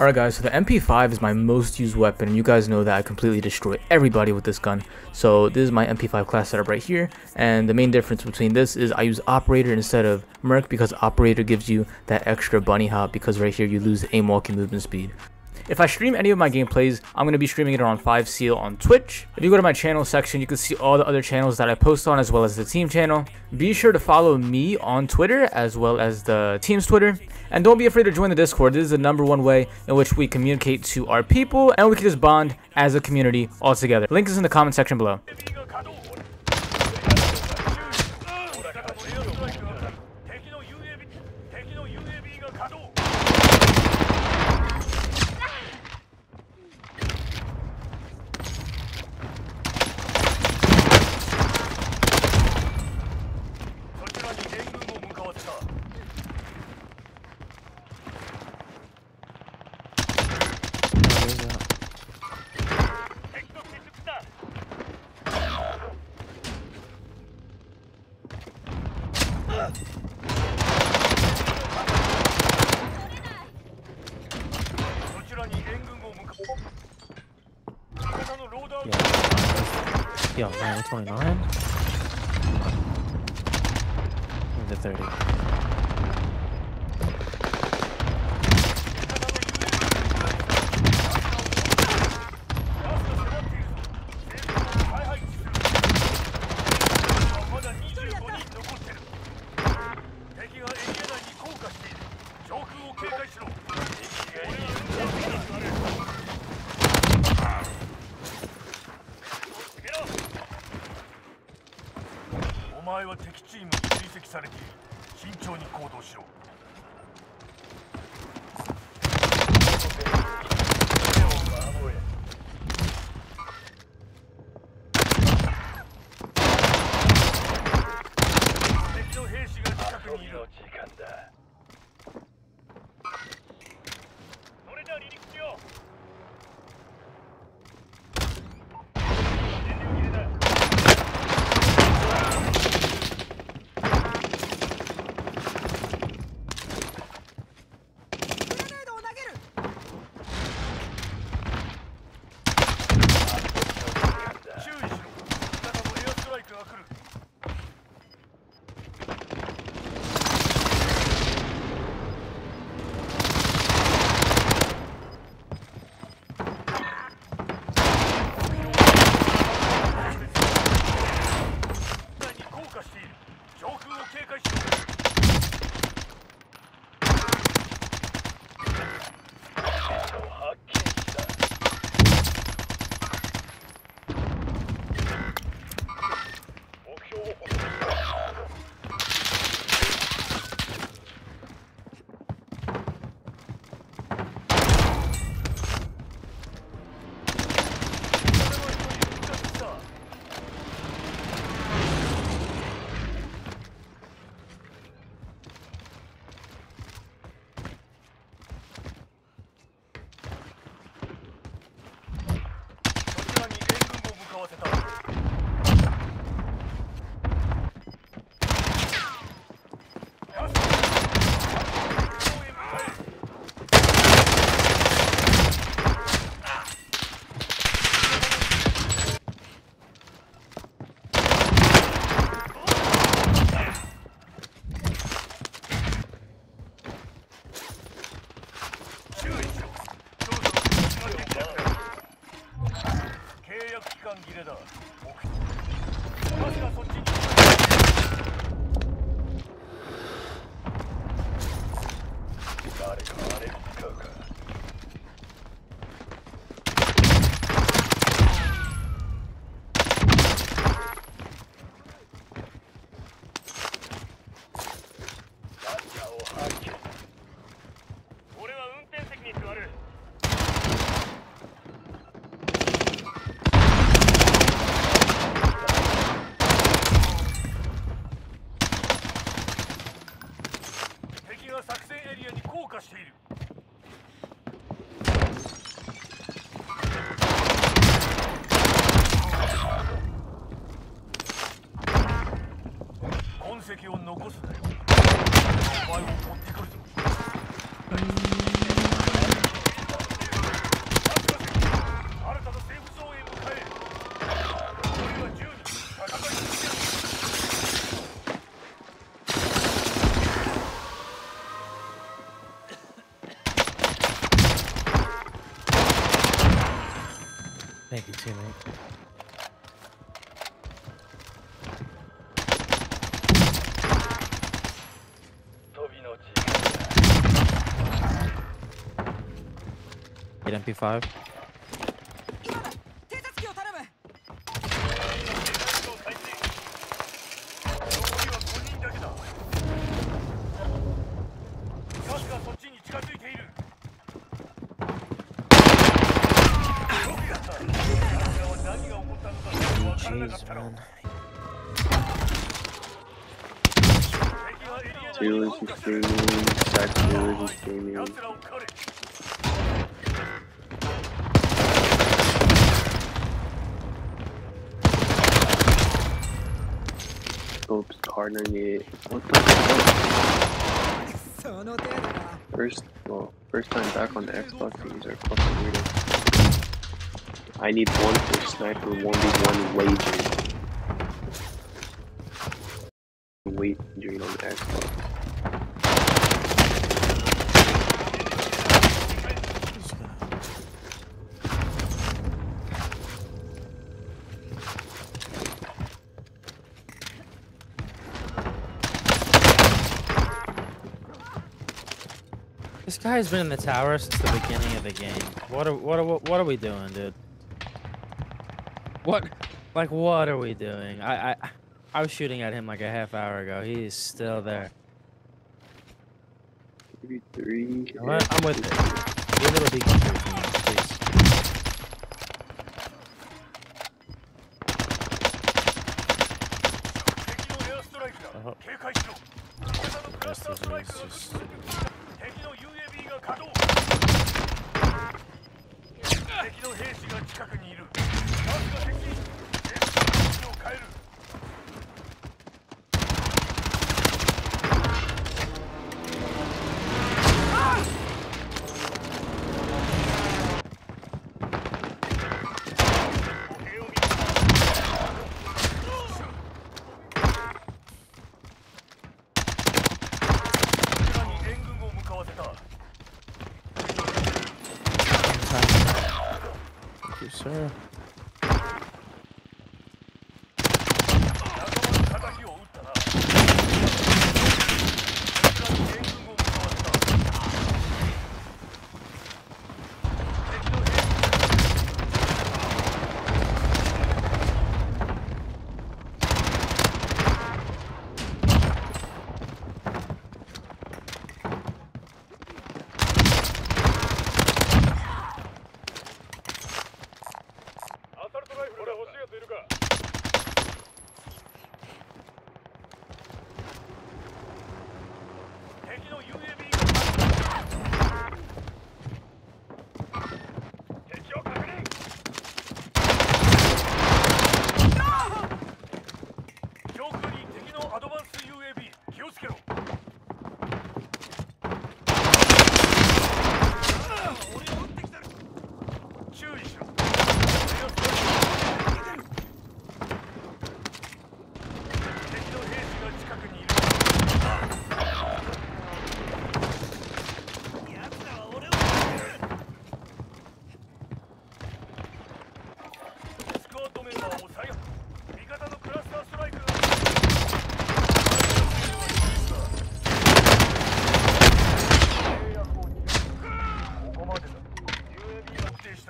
Alright guys, so the MP5 is my most used weapon and you guys know that I completely destroy everybody with this gun. So this is my MP5 class setup right here and the main difference between this is I use operator instead of merc because operator gives you that extra bunny hop because right here you lose aim walking movement speed. If I stream any of my gameplays, I'm going to be streaming it on 5 Seal on Twitch. If you go to my channel section, you can see all the other channels that I post on as well as the team channel. Be sure to follow me on Twitter as well as the team's Twitter. And don't be afraid to join the Discord. This is the number one way in which we communicate to our people and we can just bond as a community all together. Link is in the comment section below. 29? The 30. 敵チームに追跡されている。慎重に行動しろ。切れだ。るぞ Thank you, teammate. Get MP5. is, man. Two is three, second is three. Oops, cornering it. What the fuck? First, well, first time back on the Xbox, these are fucking weird. I need one for sniper, one v one waging. Wagering on the Xbox. This guy. This guy's been in the tower since the beginning of the game. What are what are what are we doing, dude? What, like, what are we doing? I I I was shooting at him like a half hour ago. He is still there. Maybe three. You know? I'm with it. A little deconstruction, please. Oh, just 援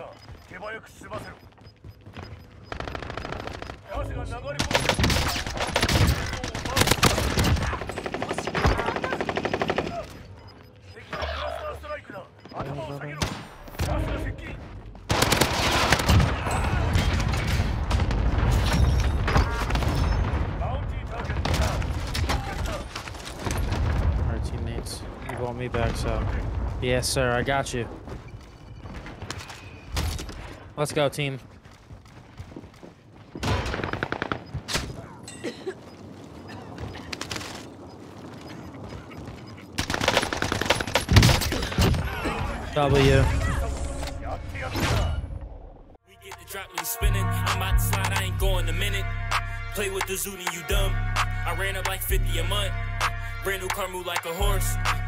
した手早く済ませるガスが流れ込んで me back. Yes, sir, I got you ain't going a minute. Play with the Zuni, you dumb. I ran up like 50 a month. Brand new car move like a horse.